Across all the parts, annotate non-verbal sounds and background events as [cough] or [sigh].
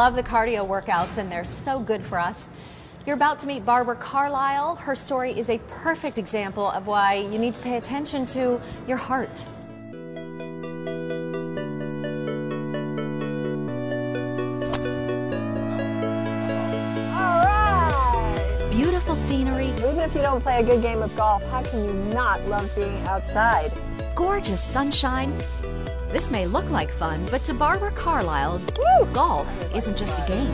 love the cardio workouts, and they're so good for us. You're about to meet Barbara Carlisle. Her story is a perfect example of why you need to pay attention to your heart. All right. Beautiful scenery, Even if you don't play a good game of golf, how can you not love being outside? gorgeous sunshine. This may look like fun, but to Barbara Carlisle, golf isn't just a game.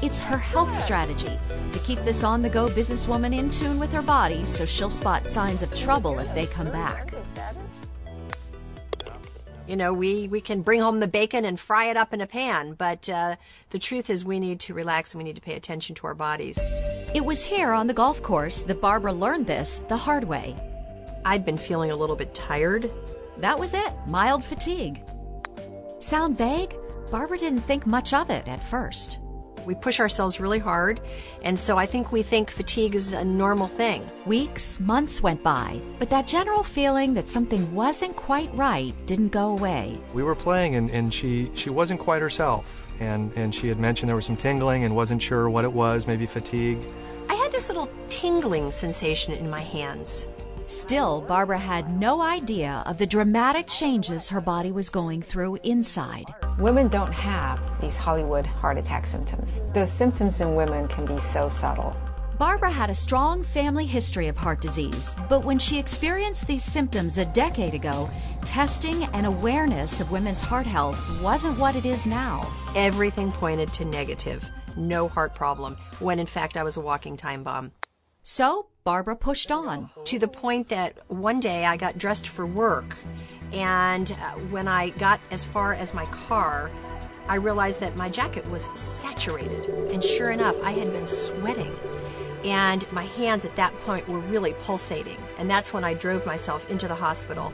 It's her health strategy to keep this on the go businesswoman in tune with her body so she'll spot signs of trouble if they come back. You know, we, we can bring home the bacon and fry it up in a pan, but uh, the truth is we need to relax and we need to pay attention to our bodies. It was here on the golf course that Barbara learned this the hard way. I'd been feeling a little bit tired. That was it mild fatigue. Sound vague? Barbara didn't think much of it at first. We push ourselves really hard, and so I think we think fatigue is a normal thing. Weeks, months went by, but that general feeling that something wasn't quite right didn't go away. We were playing and, and she, she wasn't quite herself. And, and she had mentioned there was some tingling and wasn't sure what it was, maybe fatigue. I had this little tingling sensation in my hands. Still, Barbara had no idea of the dramatic changes her body was going through inside. Women don't have these Hollywood heart attack symptoms. The symptoms in women can be so subtle. Barbara had a strong family history of heart disease, but when she experienced these symptoms a decade ago, testing and awareness of women's heart health wasn't what it is now. Everything pointed to negative, no heart problem, when in fact I was a walking time bomb. So, Barbara pushed on. To the point that one day I got dressed for work, and uh, when I got as far as my car, I realized that my jacket was saturated. And sure enough, I had been sweating. And my hands at that point were really pulsating. And that's when I drove myself into the hospital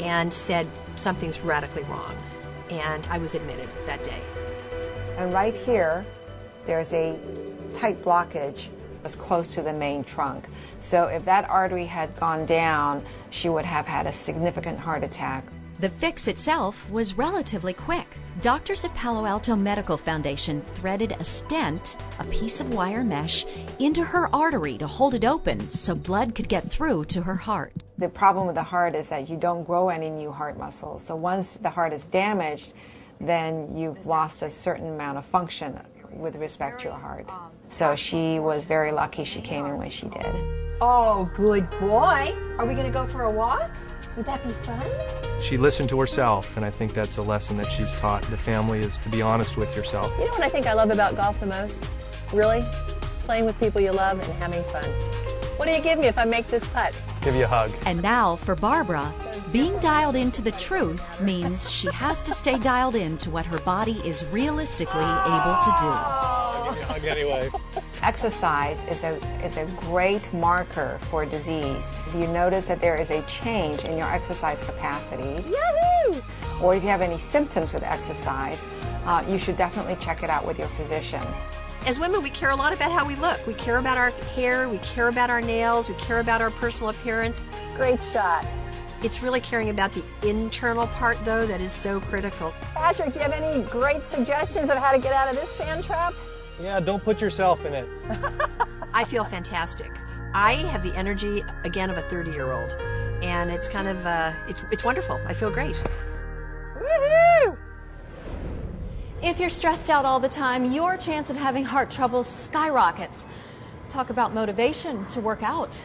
and said, something's radically wrong. And I was admitted that day. And right here, there's a tight blockage was close to the main trunk. So if that artery had gone down, she would have had a significant heart attack. The fix itself was relatively quick. Doctors at Palo Alto Medical Foundation threaded a stent, a piece of wire mesh, into her artery to hold it open so blood could get through to her heart. The problem with the heart is that you don't grow any new heart muscles. So once the heart is damaged, then you've lost a certain amount of function with respect to your heart. Um, so she was very lucky she came in when she did. Oh, good boy. Are we going to go for a walk? Would that be fun? She listened to herself, and I think that's a lesson that she's taught the family is to be honest with yourself. You know what I think I love about golf the most? Really? Playing with people you love and having fun. What do you give me if I make this putt? Give you a hug. And now, for Barbara, being dialed into the truth means she has to stay dialed in to what her body is realistically able to do. Anyway. Exercise is a, is a great marker for disease. If you notice that there is a change in your exercise capacity, Yahoo! or if you have any symptoms with exercise, uh, you should definitely check it out with your physician. As women, we care a lot about how we look. We care about our hair, we care about our nails, we care about our personal appearance. Great shot. It's really caring about the internal part, though, that is so critical. Patrick, do you have any great suggestions of how to get out of this sand trap? Yeah, don't put yourself in it. [laughs] I feel fantastic. I have the energy, again, of a 30 year old. And it's kind of, uh, it's, it's wonderful. I feel great. Woohoo! If you're stressed out all the time, your chance of having heart trouble skyrockets. Talk about motivation to work out.